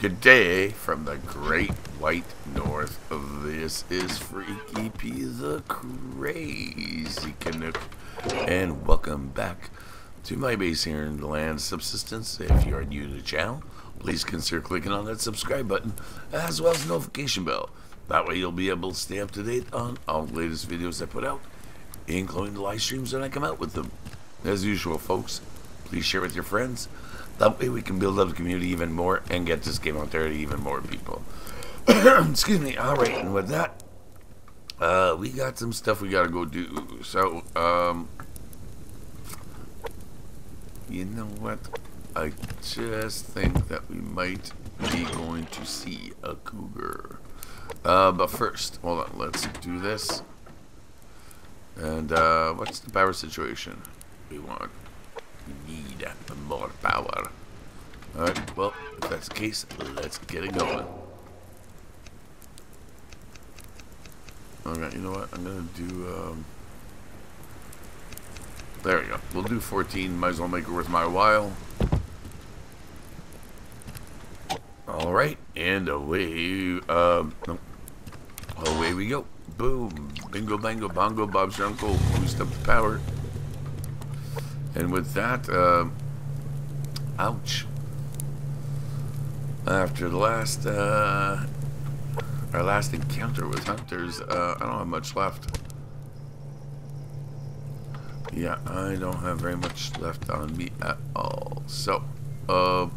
Good day from the great white north. This is Freaky P the Crazy Canuck. And welcome back to my base here in the land subsistence. If you are new to the channel, please consider clicking on that subscribe button as well as notification bell. That way you'll be able to stay up to date on all the latest videos I put out, including the live streams when I come out with them. As usual, folks, please share with your friends. That way we can build up the community even more and get this game out there to even more people. Excuse me. All right, and with that, uh, we got some stuff we got to go do. So, um, you know what? I just think that we might be going to see a cougar. Uh, but first, hold on. Let's do this. And uh, what's the power situation? We want need more power. Alright, well, if that's the case, let's get it going. Okay, you know what? I'm gonna do, um... There we go. We'll do 14. Might as well make it worth my while. Alright, and away, um, no. away we go. Boom. Bingo, bango, bongo, Bob's your uncle. Boost up the power. And with that, uh, ouch. After the last, uh, our last encounter with hunters, uh, I don't have much left. Yeah, I don't have very much left on me at all. So, uh,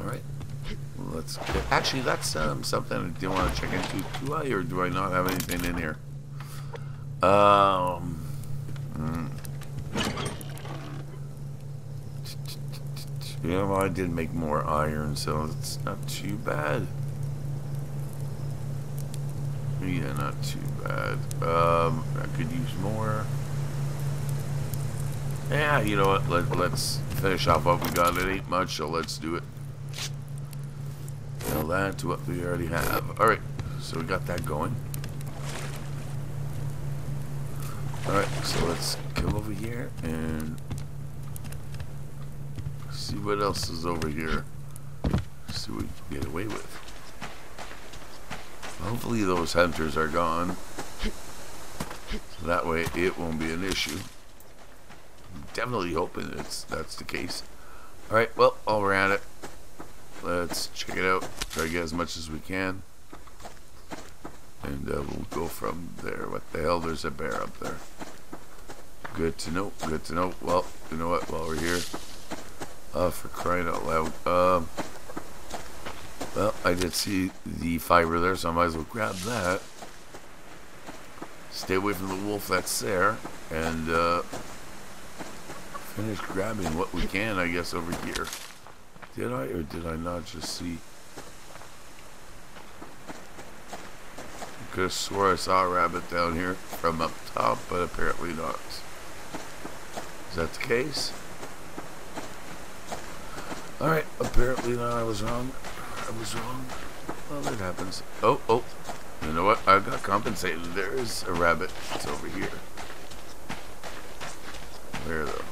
alright. Let's actually, that's um, something I do want to check into. Do I or do I not have anything in here? Um, Yeah, well, I did make more iron, so it's not too bad. Yeah, not too bad. Um, I could use more. Yeah, you know what? Let, let's finish off what we got. It ain't much, so let's do it. Now to what we already have. Alright, so we got that going. Alright, so let's come over here and see what else is over here. See what we can get away with. Hopefully those hunters are gone. So that way it won't be an issue. I'm definitely hoping it's that's the case. Alright, well, while we're at it, let's check it out. Try to get as much as we can. And uh, we'll go from there. What the hell? There's a bear up there. Good to know. Good to know. Well, you know what? While we're here, uh, for crying out loud. Um, well, I did see the fiber there, so I might as well grab that. Stay away from the wolf that's there, and uh, finish grabbing what we can, I guess, over here. Did I, or did I not just see? I could have swore I saw a rabbit down here from up top, but apparently not. Is that the case? Alright, apparently now I was wrong. I was wrong. Well, it happens. Oh, oh. You know what? I got compensated. There is a rabbit. It's over here. Where though?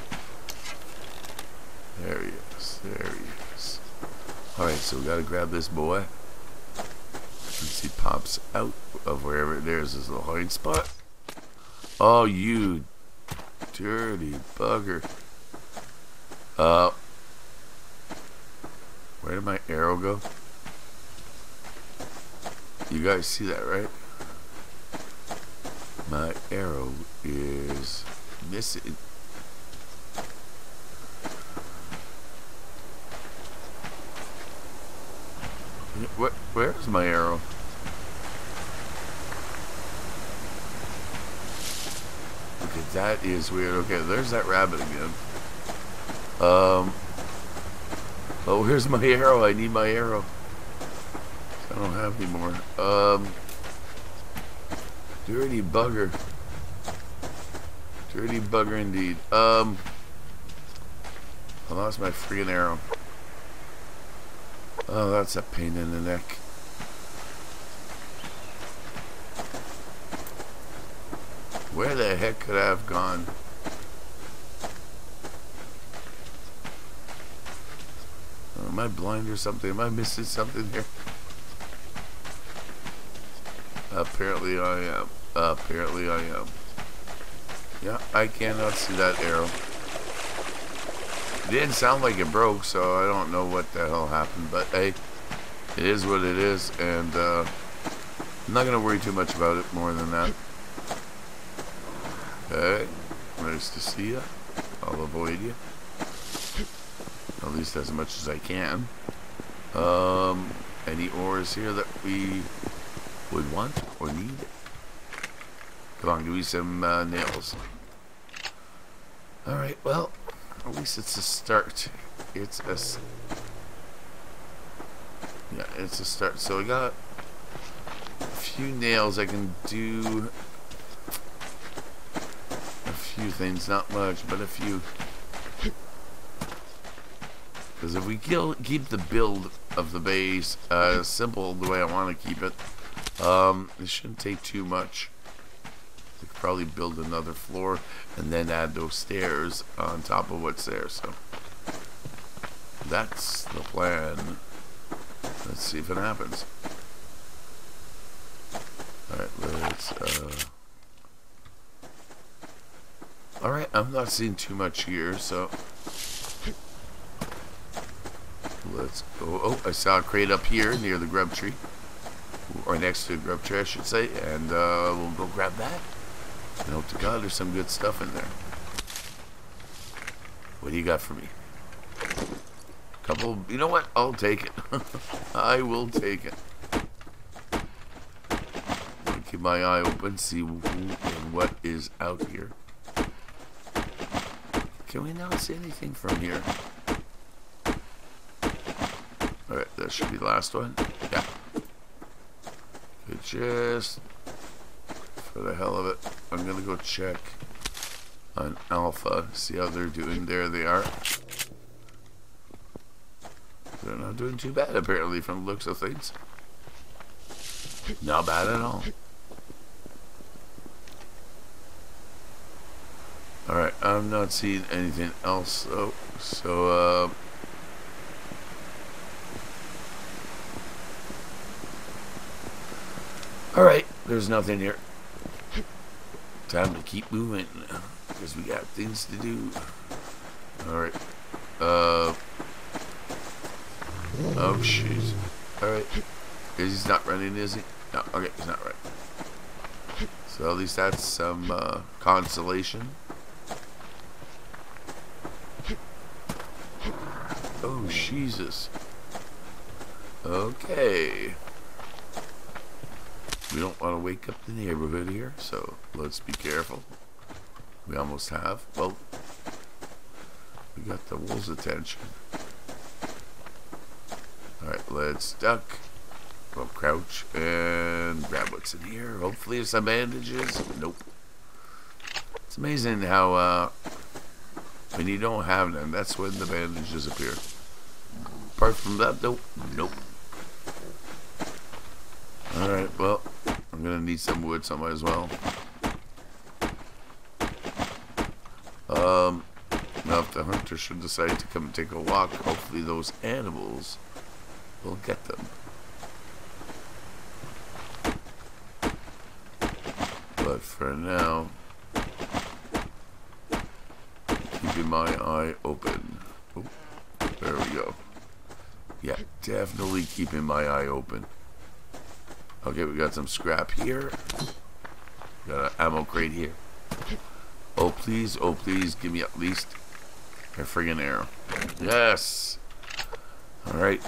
There he is. There he is. Alright, so we gotta grab this boy. Once he pops out of wherever there's his little hiding spot. Oh, you dirty bugger. Uh, where did my arrow go? You guys see that, right? My arrow is missing. What? Where's my arrow? Okay, that is weird. Okay, there's that rabbit again. Um. Oh, here's my arrow. I need my arrow. I don't have any more. Um. Dirty bugger. Dirty bugger indeed. Um. I lost my freaking arrow. Oh, that's a pain in the neck. Where the heck could I have gone? Am I blind or something? Am I missing something here? Apparently I am. Apparently I am. Yeah, I cannot see that arrow. It didn't sound like it broke, so I don't know what the hell happened. But hey, it is what it is, and uh, I'm not going to worry too much about it more than that. Okay, nice to see you. I'll avoid you. At least as much as I can. Um, any ores here that we would want or need? Come on, give me some uh, nails. Alright, well, at least it's a start. It's a... Yeah, it's a start. So we got a few nails I can do a few things, not much, but a few. Because if we keep the build of the base uh, simple the way I want to keep it, um, it shouldn't take too much. We could probably build another floor and then add those stairs on top of what's there. So that's the plan. Let's see if it happens. Alright, let's, uh... Alright, I'm not seeing too much here, so... Let's go... Oh, I saw a crate up here near the grub tree. Or next to the grub tree, I should say. And, uh, we'll go grab that. And hope to God there's some good stuff in there. What do you got for me? Couple, you know what? I'll take it. I will take it. keep my eye open, see who and what is out here. Can we not see anything from here? Alright, that should be the last one. Yeah. Okay, just for the hell of it, I'm gonna go check on Alpha, see how they're doing. There they are. They're not doing too bad, apparently, from the looks of things. Not bad at all. Alright, I'm not seeing anything else, though. So, uh... Alright, there's nothing here. Time to keep moving, because we got things to do. Alright. Uh... Oh, jeez. Alright. Is he's not running, is he? No, okay, he's not running. So at least that's some uh, consolation. Oh, Jesus. Okay. We don't want to wake up the neighborhood here, so let's be careful. We almost have. Well, we got the wolves' attention. Alright, let's duck. We'll crouch and grab what's in here. Hopefully there's some bandages. Nope. It's amazing how uh, when you don't have them, that's when the bandages appear. Apart from that, nope. Nope. Alright, well, To need some wood, so I might as well. Um, now if the hunter should decide to come and take a walk, hopefully those animals We'll get them. But for now, keeping my eye open. Oh, there we go. Yeah, definitely keeping my eye open. Okay, we got some scrap here. Got an ammo crate here. Oh, please, oh, please, give me at least a friggin' arrow. Yes! Alright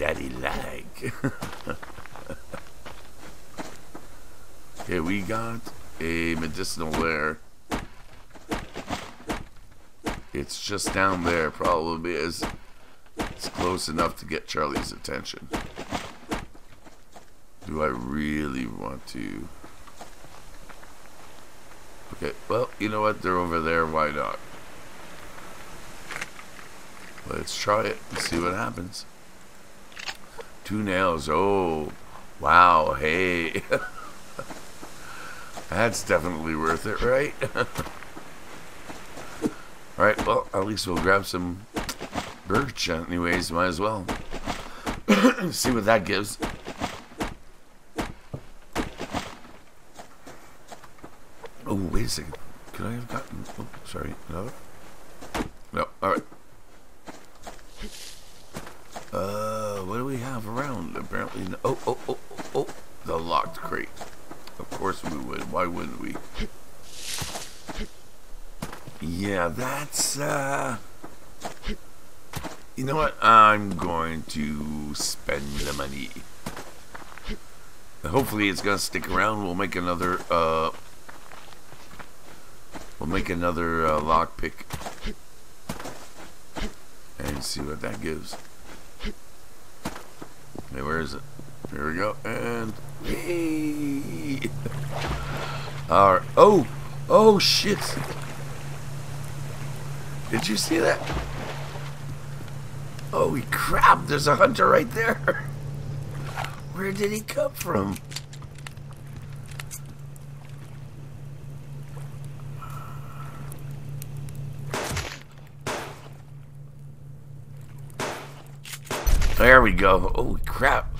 daddy like. okay, we got a medicinal there. It's just down there, probably is. It's close enough to get Charlie's attention. Do I really want to? Okay, well, you know what? They're over there. Why not? Let's try it and see what happens. Two nails. Oh, wow. Hey. That's definitely worth it, right? Alright, well, at least we'll grab some birch, anyways. Might as well. See what that gives. Wait a second. Could I have gotten... Oh, sorry. Another? No. Alright. Uh, what do we have around? Apparently... No. Oh, oh, oh, oh, oh. The locked crate. Of course we would. Why wouldn't we? Yeah, that's, uh... You know what? I'm going to spend the money. Hopefully it's going to stick around. We'll make another, uh... We'll make another uh, lockpick. And see what that gives. Hey, where is it? Here we go. And... Hey! Alright. Oh! Oh, shit! Did you see that? Holy crap, there's a hunter right there. Where did he come from? Go. Holy crap.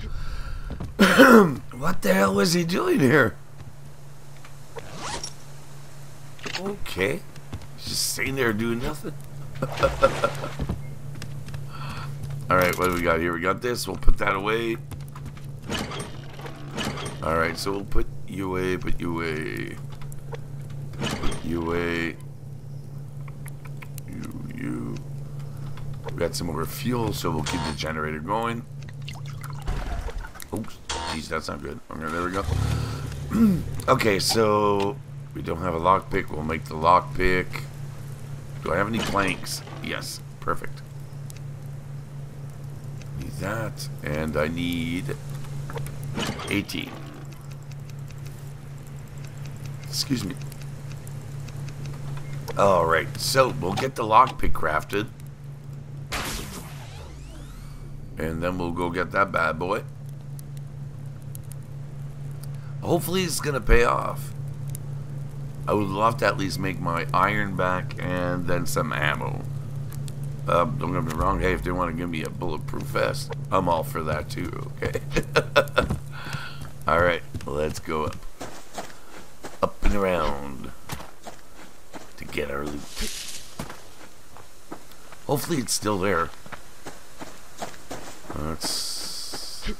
what the hell was he doing here? Okay. Just sitting there doing nothing. Alright, what do we got here? We got this. We'll put that away. Alright, so we'll put you away, put you away. Put you away. You, you. We got some more fuel, so we'll keep the generator going. Oops. Jeez, that's not good. Okay, there we go. okay, so we don't have a lockpick. We'll make the lockpick. Do I have any planks? Yes. Perfect. Need that. And I need 18. Excuse me. Alright, so we'll get the lockpick crafted. And then we'll go get that bad boy. Hopefully it's going to pay off. I would love to at least make my iron back and then some ammo. Uh, don't get me wrong, hey, if they want to give me a bulletproof vest, I'm all for that too, okay? Alright, let's go up. Up and around to get our loot. Hopefully it's still there. That's,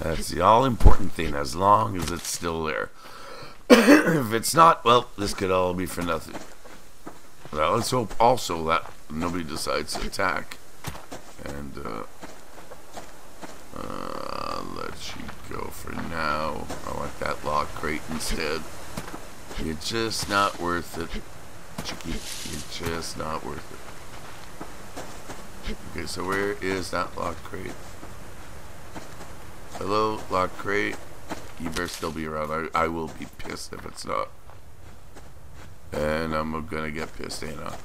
that's the all-important thing, as long as it's still there. if it's not, well, this could all be for nothing. Well, let's hope also that nobody decides to attack. And, uh, uh, let you go for now. I want that lock crate instead. You're just not worth it. You're just not worth it. Okay, so where is that lock crate? Hello, lock crate. You better still be around. I, I will be pissed if it's not. And I'm gonna get pissed, ain't I?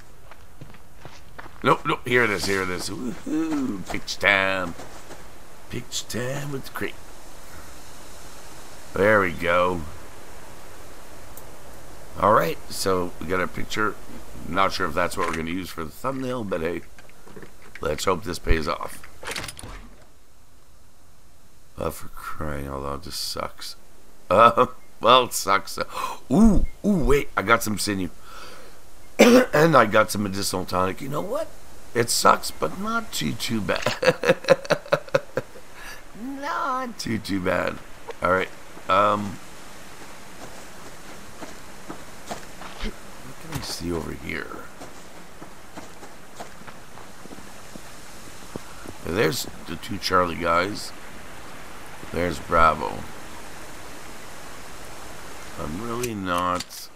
Nope, nope, here it is, here it is. Woohoo! Pitch time. Pitch time with the crate. There we go. Alright, so we got a picture. Not sure if that's what we're to use for the thumbnail, but hey, let's hope this pays off. Oh, for crying out loud, this sucks. Uh, well, it sucks. Ooh, ooh, wait, I got some sinew. and I got some medicinal tonic. You know what? It sucks, but not too, too bad. not too, too bad. Alright, um... What can I see over here? There's the two Charlie guys. There's Bravo. I'm really not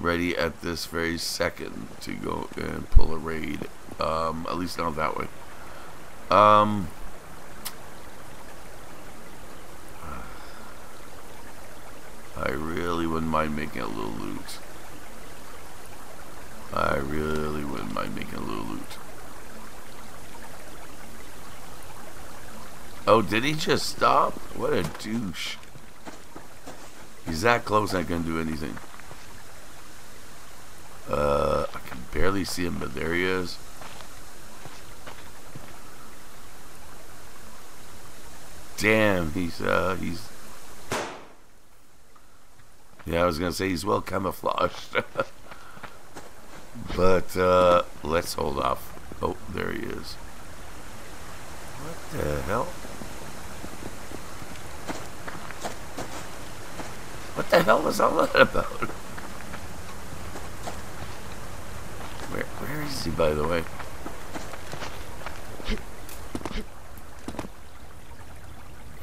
ready at this very second to go and pull a raid. Um, at least not that way. Um, I really wouldn't mind making a little loot. I really wouldn't mind making a little loot. Oh, did he just stop? What a douche. He's that close, I can't do anything. Uh, I can barely see him, but there he is. Damn, he's uh he's Yeah, I was gonna say he's well camouflaged. but uh let's hold off. Oh, there he is. What the hell? What the hell was all that about? Where where is he by the way?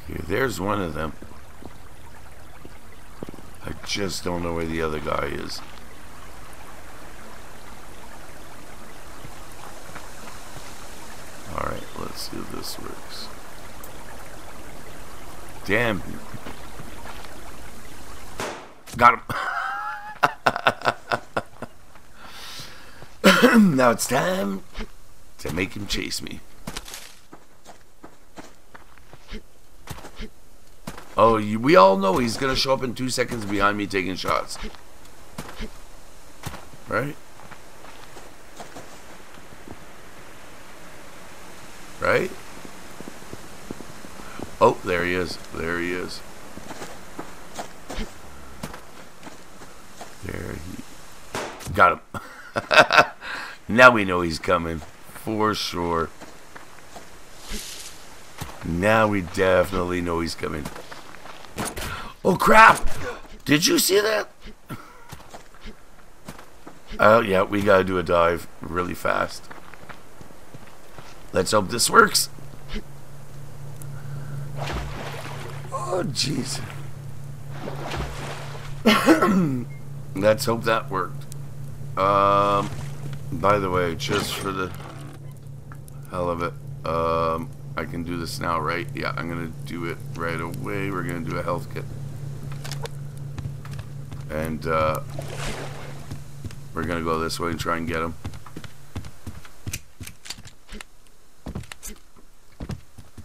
Okay, there's one of them. I just don't know where the other guy is. Alright, let's see if this works. Damn. Got him. now it's time to make him chase me. Oh, we all know he's going to show up in two seconds behind me taking shots. Right? Oh, there he is. There he is. There he... Got him. now we know he's coming. For sure. Now we definitely know he's coming. Oh crap! Did you see that? Oh yeah, we gotta do a dive really fast. Let's hope this works. Oh jeez. Let's hope that worked. Um, by the way, just for the hell of it, um, I can do this now, right? Yeah, I'm gonna do it right away. We're gonna do a health kit. And, uh, we're gonna go this way and try and get him.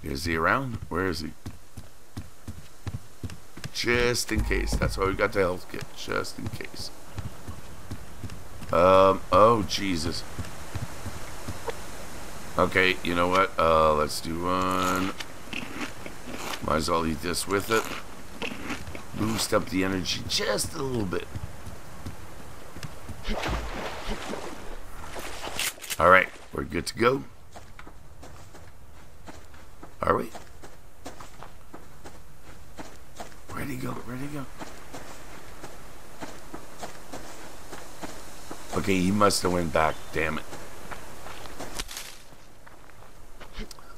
Is he around? Where is he? Just in case. That's why we got the health kit. Just in case. Um, oh, Jesus. Okay, you know what? Uh, let's do one. Might as well eat this with it. Boost up the energy just a little bit. Alright, we're good to go. Are we? He go? Where'd go? Okay, he must have went back. Damn it.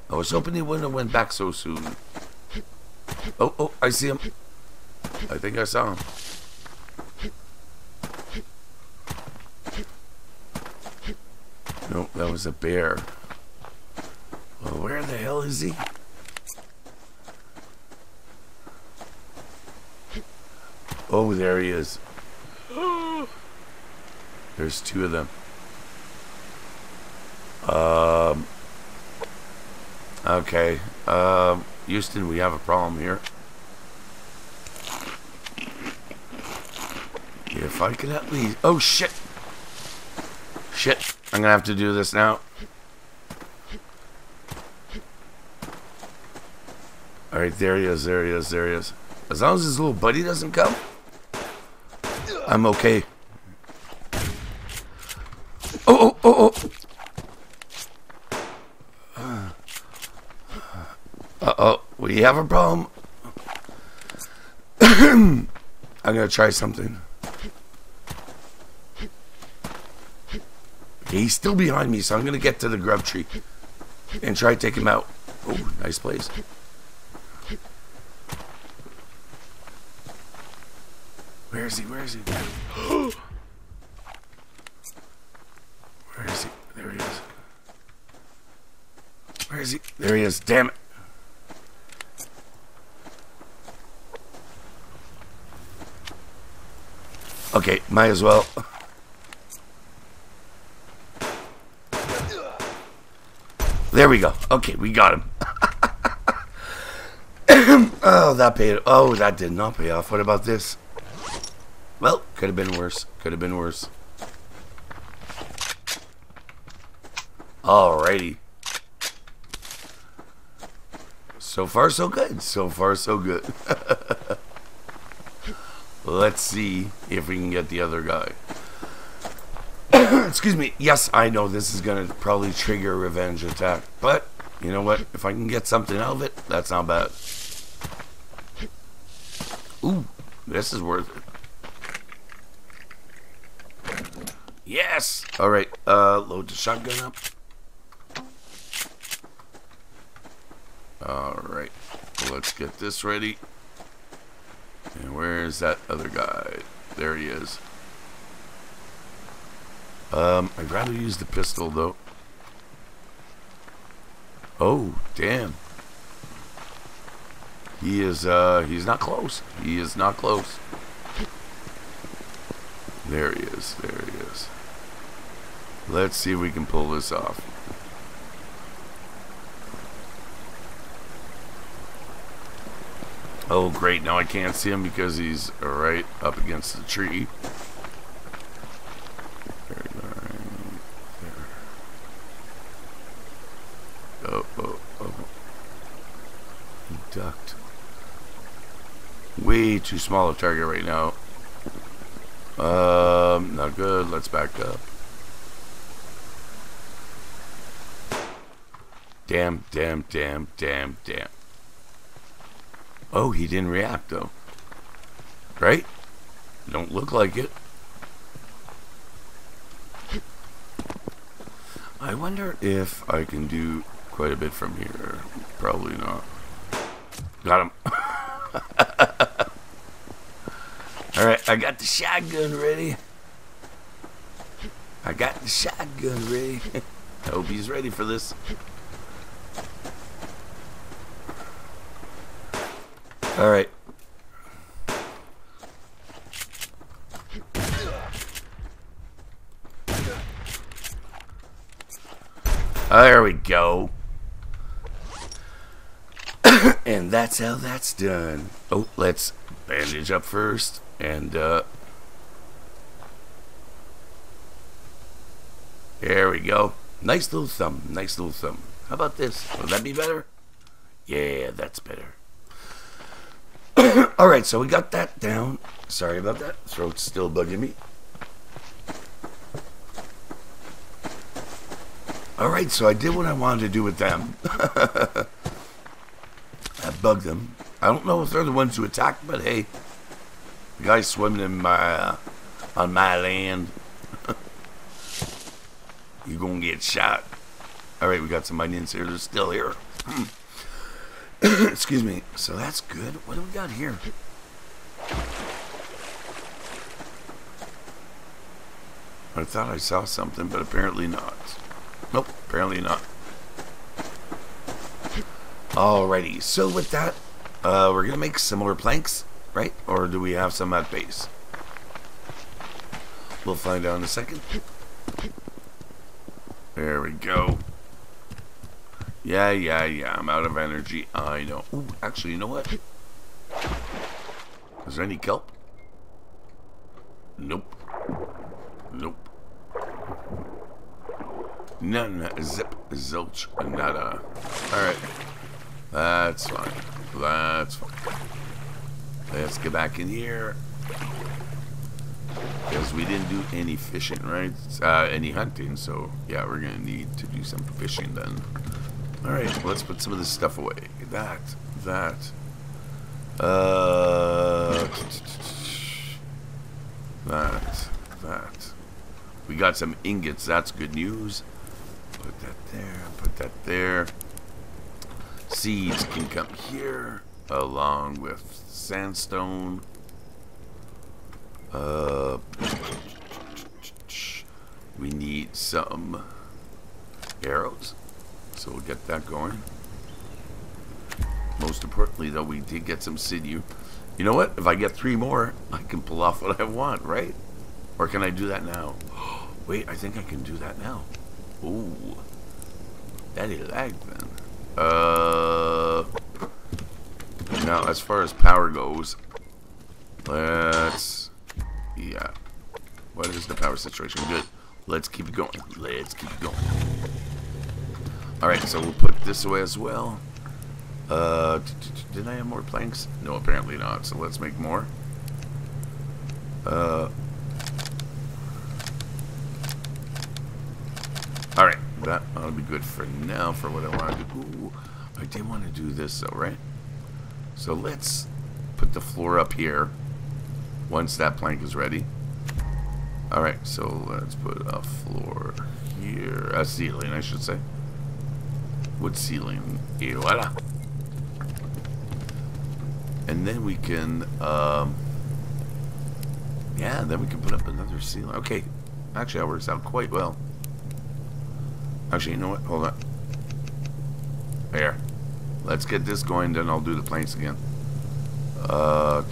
I was hoping he wouldn't have went back so soon. Oh, oh, I see him. I think I saw him. Nope, that was a bear. Well, where the hell is he? Oh, there he is. There's two of them. Um, Okay. Uh, Houston, we have a problem here. If I could at least... Oh, shit! Shit. I'm gonna have to do this now. Alright, there he is, there he is, there he is. As long as his little buddy doesn't come, I'm okay. Oh, oh, oh, oh! Uh-oh, we have a problem. I'm gonna try something. He's still behind me, so I'm gonna get to the grub tree and try to take him out. Oh, nice place. Is he? Where is he? Where is he? There he is. Where is he? There he is. Damn it. Okay, might as well. There we go. Okay, we got him. oh, that paid. Oh, that did not pay off. What about this? Well, could have been worse. Could have been worse. Alrighty. So far, so good. So far, so good. Let's see if we can get the other guy. Excuse me. Yes, I know this is going to probably trigger revenge attack. But, you know what? If I can get something out of it, that's not bad. Ooh, this is worth it. Yes! Alright, uh, load the shotgun up. Alright, let's get this ready. And where's that other guy? There he is. Um, I'd rather use the pistol though. Oh, damn. He is, uh, he's not close. He is not close. There he is. There he is. Let's see if we can pull this off. Oh, great. Now I can't see him because he's right up against the tree. Oh, oh, oh. He ducked. Way too small a target right now. Um, not good. Let's back up. Damn, damn, damn, damn, damn. Oh, he didn't react though. Right? Don't look like it. I wonder if I can do quite a bit from here. Probably not. Got him. Alright, I got the shotgun ready. I got the shotgun ready. I hope he's ready for this. Alright. There we go. and that's how that's done. Oh, let's bandage up first. And, uh... There we go. Nice little thumb. Nice little thumb. How about this? Would that be better? Yeah, that's better. Alright, so we got that down. Sorry about that. Throat's still bugging me. Alright, so I did what I wanted to do with them. I bugged them. I don't know if they're the ones who attacked, but hey. The swimming in my, uh, on my land. You're gonna get shot. Alright, we got some onions here. They're still here. Excuse me. So that's good. What do we got here? I thought I saw something, but apparently not. Nope, apparently not. Alrighty, so with that, uh, we're gonna make similar planks, right? Or do we have some at base? We'll find out in a second. There we go. Yeah, yeah, yeah, I'm out of energy. I know. Ooh, actually, you know what? Is there any kelp? Nope. Nope. None. Zip. Zilch. Nada. Alright. That's fine. That's fine. Let's get back in here. Because we didn't do any fishing, right? Uh, any hunting, so yeah, we're going to need to do some fishing then. Alright, let's put some of this stuff away. That. That. Uh... That. That. We got some ingots. That's good news. Put that there. Put that there. Seeds can come here along with sandstone. Uh, we need some arrows, so we'll get that going. Most importantly, though, we did get some sinew. You know what? If I get three more, I can pull off what I want, right? Or can I do that now? Wait, I think I can do that now. Ooh. Daddy lag then. Uh. Now, as far as power goes, let's. Yeah. What is the power situation? Good. Let's keep it going. Let's keep it going. Alright, so we'll put this away as well. Uh, did I have more planks? No, apparently not. So let's make more. Uh, Alright, that ought to be good for now for what I want to do. Ooh, I did want to do this though, right? So let's put the floor up here once that plank is ready. Alright, so let's put a floor here. A ceiling, I should say. Wood ceiling. Et voila. And then we can, um, yeah, then we can put up another ceiling. Okay, actually that works out quite well. Actually, you know what? Hold on. There. Let's get this going, then I'll do the planks again. Uh,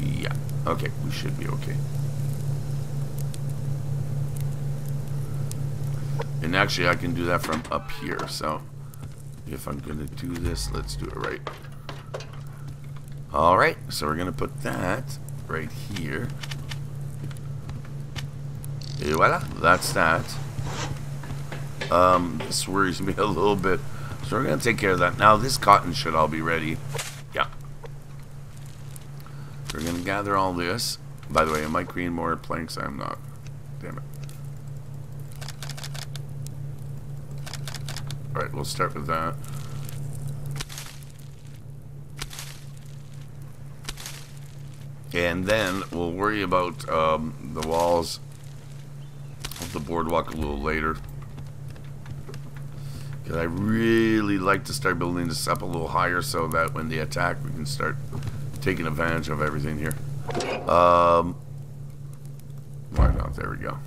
yeah. Okay, we should be okay. And actually, I can do that from up here, so if I'm going to do this, let's do it right. Alright, so we're going to put that right here. Et voila, that's that. Um, this worries me a little bit. So we're going to take care of that. Now, this cotton should all be ready. Yeah. We're going to gather all this. By the way, am I creating more planks? I'm not. Damn it. Alright, we'll start with that. And then we'll worry about um, the walls of the boardwalk a little later. Because I really like to start building this up a little higher so that when they attack we can start taking advantage of everything here. Um, why not? There we go.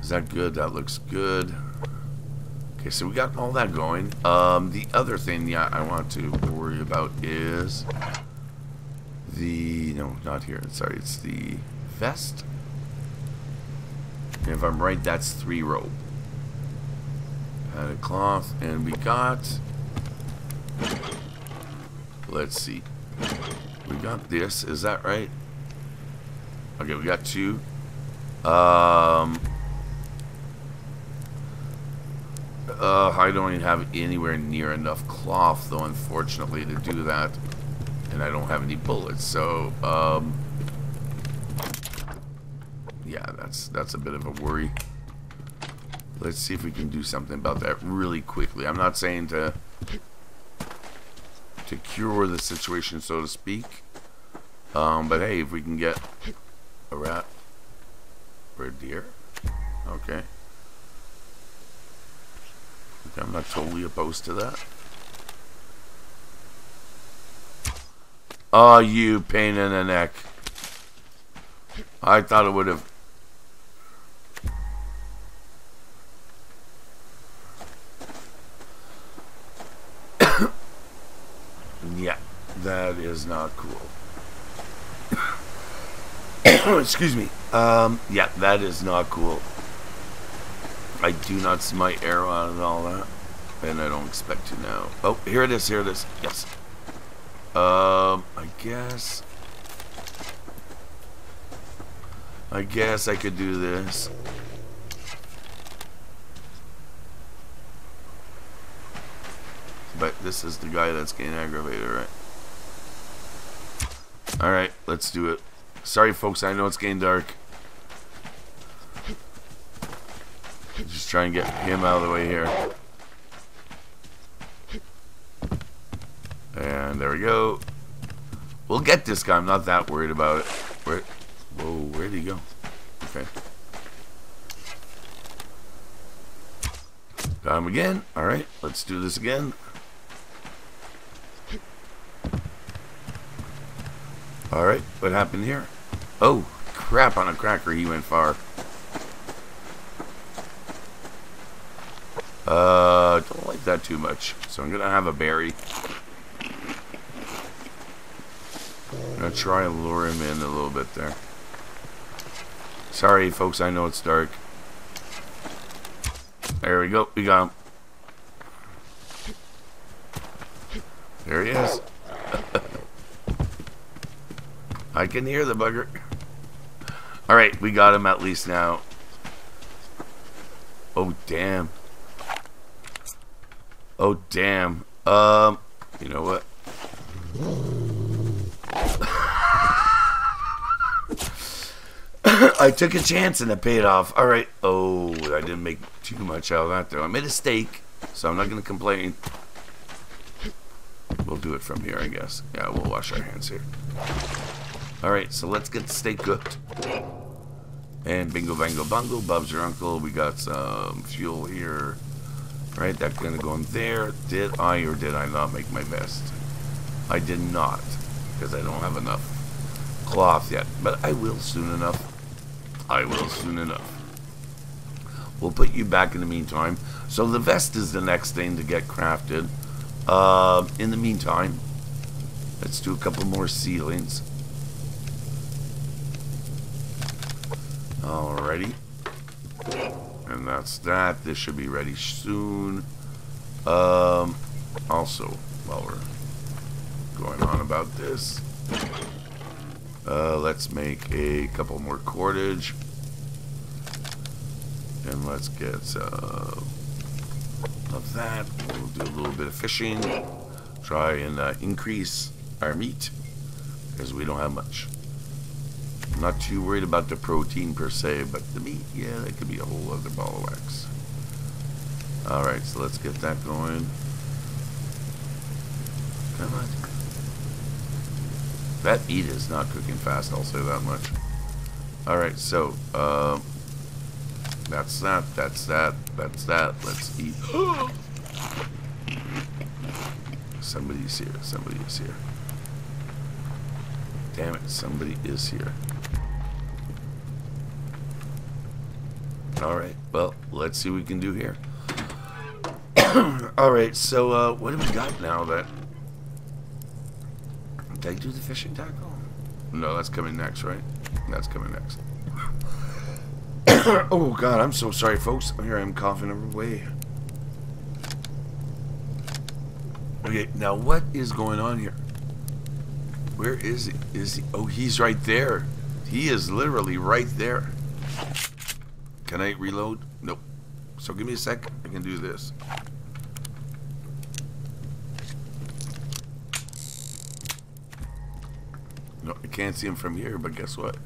Is that good? That looks good. Okay, so we got all that going. Um, the other thing, yeah, I want to worry about is the no, not here. Sorry, it's the vest. And if I'm right, that's three rope. Padded cloth, and we got. Let's see. We got this. Is that right? Okay, we got two. Um. Uh, I don't even have anywhere near enough cloth, though, unfortunately, to do that. And I don't have any bullets, so, um... Yeah, that's, that's a bit of a worry. Let's see if we can do something about that really quickly. I'm not saying to... to cure the situation, so to speak. Um, but hey, if we can get a rat or a deer. Okay. I'm not totally opposed to that. Oh, you pain in the neck. I thought it would have... yeah, that is not cool. Excuse me. Um, yeah, that is not cool. I do not see my arrow out of all that. And I don't expect to now. Oh, here it is, here it is. Yes. Um, I guess... I guess I could do this. But this is the guy that's getting aggravated, right? Alright, let's do it. Sorry, folks, I know it's getting dark. Just try and get him out of the way here. And there we go. We'll get this guy. I'm not that worried about it. Where? Whoa, where'd he go? Okay. Got him again. Alright, let's do this again. Alright, what happened here? Oh, crap on a cracker. He went far. Uh, don't like that too much. So I'm gonna have a berry. I'm gonna try and lure him in a little bit there. Sorry, folks, I know it's dark. There we go. We got him. There he is. I can hear the bugger. Alright, we got him at least now. Oh, damn. Oh, damn. Um, you know what? I took a chance and it paid off. All right. Oh, I didn't make too much out of that, though. I made a steak, so I'm not going to complain. We'll do it from here, I guess. Yeah, we'll wash our hands here. All right, so let's get the steak cooked. And bingo, bango, bungo. Bob's your uncle. We got some fuel here. Right, that's going to go in there. Did I or did I not make my vest? I did not, because I don't have enough cloth yet. But I will soon enough. I will soon enough. We'll put you back in the meantime. So the vest is the next thing to get crafted. Uh, in the meantime, let's do a couple more ceilings. Alrighty. That's that. This should be ready soon. Um, also, while we're going on about this, uh, let's make a couple more cordage. And let's get uh, of that. We'll do a little bit of fishing. Try and uh, increase our meat because we don't have much. I'm not too worried about the protein per se, but the meat, yeah, that could be a whole other ball of wax. Alright, so let's get that going. Come on. That meat is not cooking fast, I'll say that much. Alright, so, um, that's that, that's that, that's that. Let's eat. Somebody's here, somebody is here. Damn it, somebody is here. Alright, well, let's see what we can do here. Alright, so, uh, what have we got now that... Did I do the fishing tackle? No, that's coming next, right? That's coming next. oh, God, I'm so sorry, folks. Here I am coughing away. Okay, now what is going on here? Where is he? Is he? Oh, he's right there. He is literally right there. Can I reload? Nope. So give me a sec. I can do this. No, I can't see him from here, but guess what?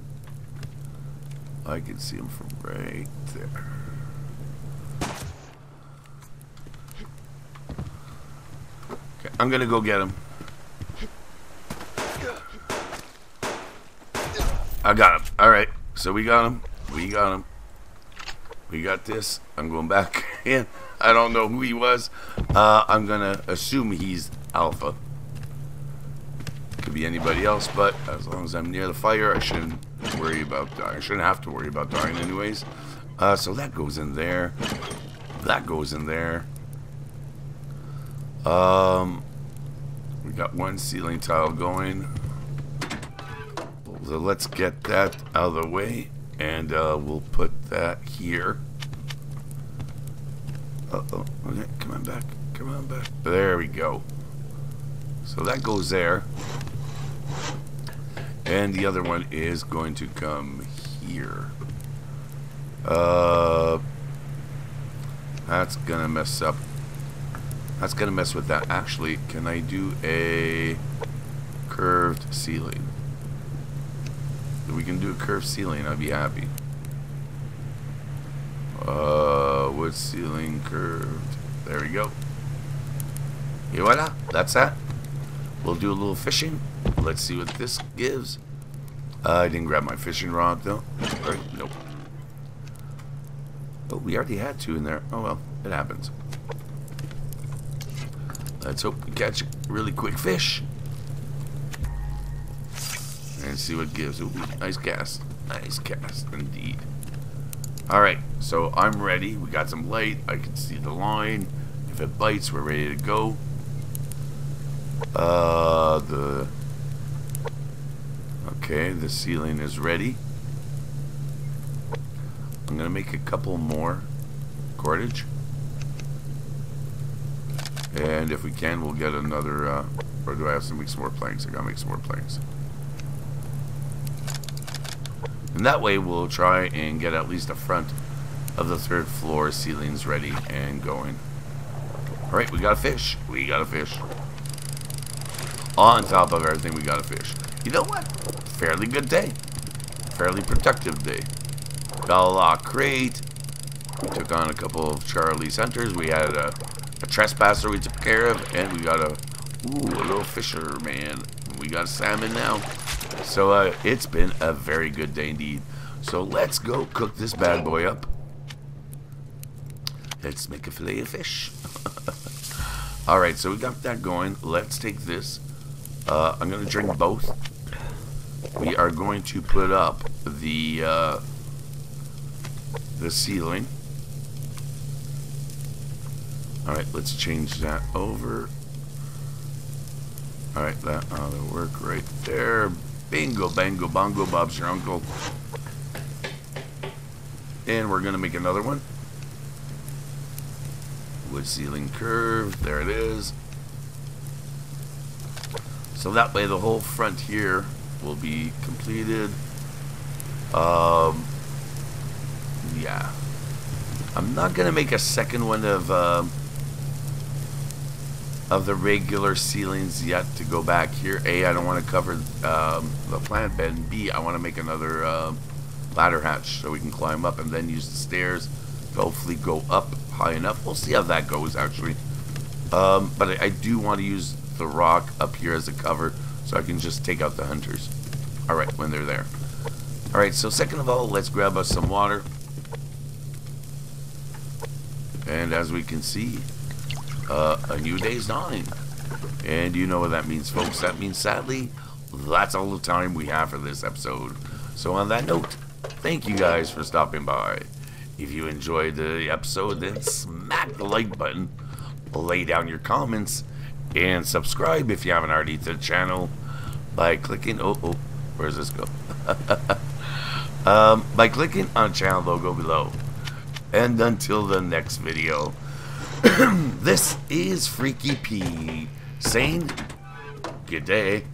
I can see him from right there. Okay, I'm gonna go get him. I got him. Alright, so we got him. We got him. We got this. I'm going back in. I don't know who he was. Uh, I'm gonna assume he's Alpha. Could be anybody else, but as long as I'm near the fire, I shouldn't worry about dying. I shouldn't have to worry about dying anyways. Uh, so that goes in there. That goes in there. Um, we got one ceiling tile going. So let's get that out of the way. And uh, we'll put that here. Uh-oh. Okay, come on back. Come on back. There we go. So that goes there. And the other one is going to come here. Uh, that's gonna mess up. That's gonna mess with that. Actually, can I do a curved ceiling? If we can do a curved ceiling, I'd be happy. Uh, wood ceiling curved. There we go. Et voila, that's that. We'll do a little fishing. Let's see what this gives. Uh, I didn't grab my fishing rod though. Right, nope. Oh, we already had two in there. Oh well, it happens. Let's hope we catch a really quick fish. And see what gives. Ooh, nice cast. Nice cast indeed. Alright, so I'm ready. We got some light. I can see the line. If it bites, we're ready to go. Uh, the... Okay, the ceiling is ready. I'm going to make a couple more cordage. And if we can, we'll get another, uh, or do I have to make some more planks? I gotta make some more planks. And that way we'll try and get at least a front of the third floor ceilings ready and going. Alright, we got a fish. We got a fish. On top of everything, we got a fish. You know what? Fairly good day. Fairly productive day. Got a lot crate. We took on a couple of Charlie's hunters. We had a, a trespasser we took care of. And we got a, ooh, a little fisherman. We got a salmon now. So uh, it's been a very good day indeed. So let's go cook this bad boy up. Let's make a fillet of fish. Alright, so we got that going. Let's take this. Uh, I'm going to drink both. We are going to put up the uh, the ceiling. Alright, let's change that over. Alright, that ought to work right there. Bingo, bango, bongo, Bob's your uncle. And we're going to make another one. Wood ceiling curve. There it is. So that way the whole front here will be completed. Um, yeah. I'm not going to make a second one of... Uh, of the regular ceilings yet to go back here. A, I don't want to cover um, the plant bed. And B, I want to make another uh, ladder hatch so we can climb up and then use the stairs to hopefully go up high enough. We'll see how that goes actually. Um, but I, I do want to use the rock up here as a cover so I can just take out the hunters. Alright, when they're there. Alright, so second of all, let's grab us some water. And as we can see, uh, a new day's dawning. And you know what that means, folks. That means, sadly, that's all the time we have for this episode. So on that note, thank you guys for stopping by. If you enjoyed the episode, then smack the like button, lay down your comments, and subscribe if you haven't already to the channel by clicking, oh, oh, where does this go? um, by clicking on channel logo below. And until the next video, this is Freaky P saying good day.